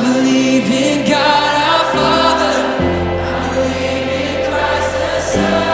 believe in God our Father. I believe in Christ the Son.